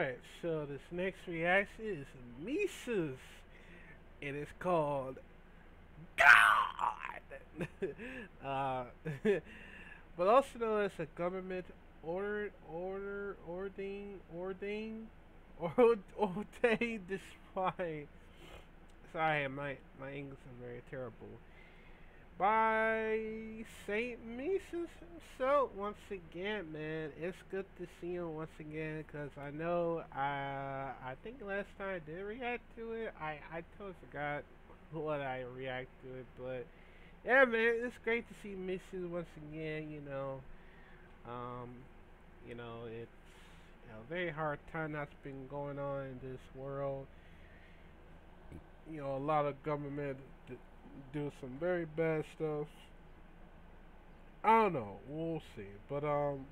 Alright, so this next reaction is Mesus. And It is called God! uh, but also known as a government order, order, ordain, ordain, ordained despite. Sorry, my, my English is very terrible by St. Mesus himself once again, man. It's good to see him once again because I know I I think last time I did react to it, I, I totally forgot what I react to it, but yeah, man, it's great to see Mesus once again. You know, um, you know, it's a very hard time that's been going on in this world. You know, a lot of government do some very bad stuff. I don't know. We'll see. But um,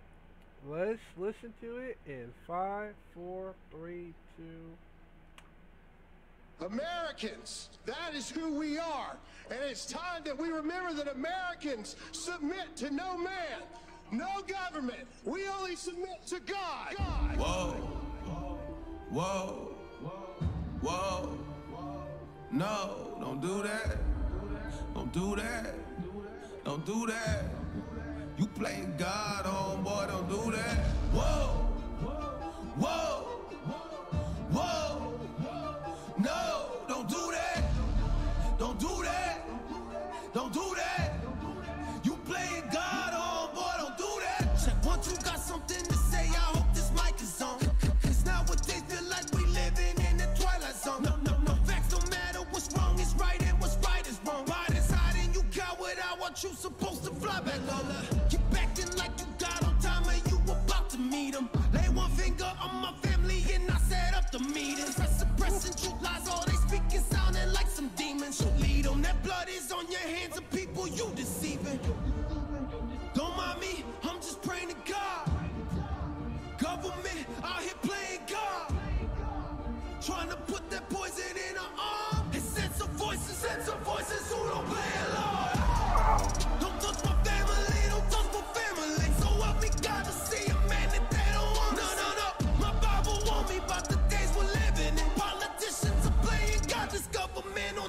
let's listen to it in five, four, three, two. Americans, that is who we are. And it's time that we remember that Americans submit to no man, no government. We only submit to God. God. Whoa. Whoa. Whoa. No, don't do that. Don't do that. Don't do that. You playing God, homeboy, don't do that. Whoa. You supposed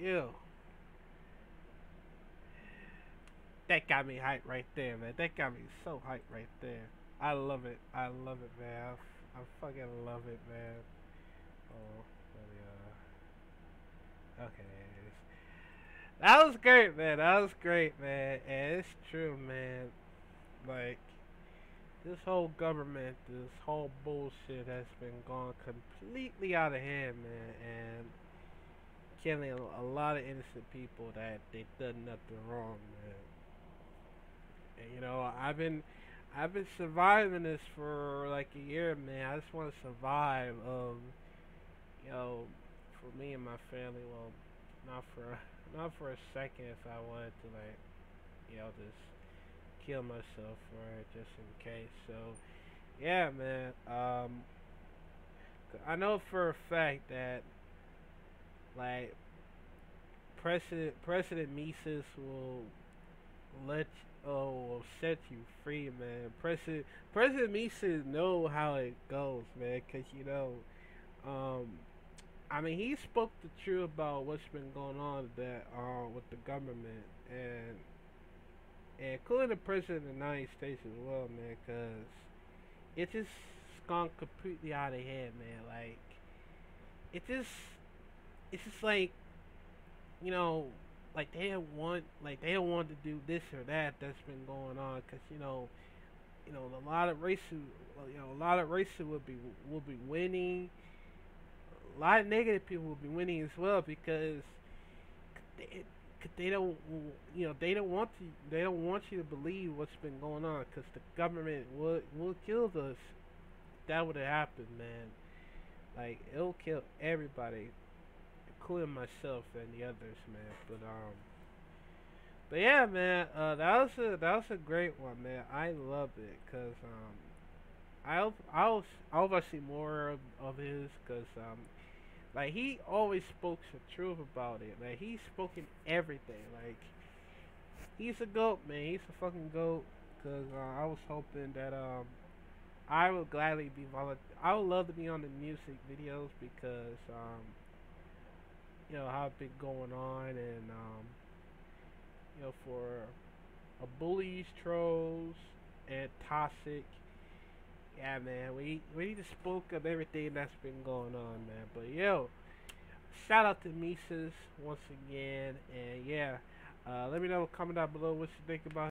Yeah. That got me hyped right there, man. That got me so hyped right there. I love it. I love it, man. I, fucking love it, man. Oh, me, uh. Okay. That was great, man. That was great, man. And it's true, man. Like, this whole government, this whole bullshit has been gone completely out of hand, man, and killing a, lot of innocent people that they done nothing wrong, man. And you know, I've been, I've been surviving this for like a year, man. I just want to survive. Um, you know, for me and my family. Well, not for, not for a second. If I wanted to, like, you know, just kill myself for it just in case. So, yeah, man. Um, I know for a fact that like President President Mesus will let oh will set you free, man. President President Mesus know how it goes, man, cause you know, um, I mean he spoke the truth about what's been going on that uh, with the government and and including the president of the United States as well, man, cause it just gone completely out of hand, man. Like it just it's just like you know like they don't want like they don't want to do this or that that's been going on because you know you know a lot of races you know a lot of races will be will be winning. A lot of negative people will be winning as well because they, they don't you know they don't want to they don't want you to believe what's been going on because the government will will kill us. That would have happened man. Like it'll kill everybody including myself and the others, man. But um, but yeah, man, uh, that was a that was a great one, man. I love it because um, I hope I will I hope I see more of, of his because um, like he always spoke the truth about it. Like he's spoken everything. Like he's a goat, man. He's a fucking goat. Cause uh, I was hoping that um, I would gladly be volunteer. I would love to be on the music videos because um you know how it's been going on and um, you know for a bullies trolls and toxic. Yeah man we we need to spoke of everything that's been going on man. But yo shout out to Mesus once again. And yeah uh, let me know comment down below what you think about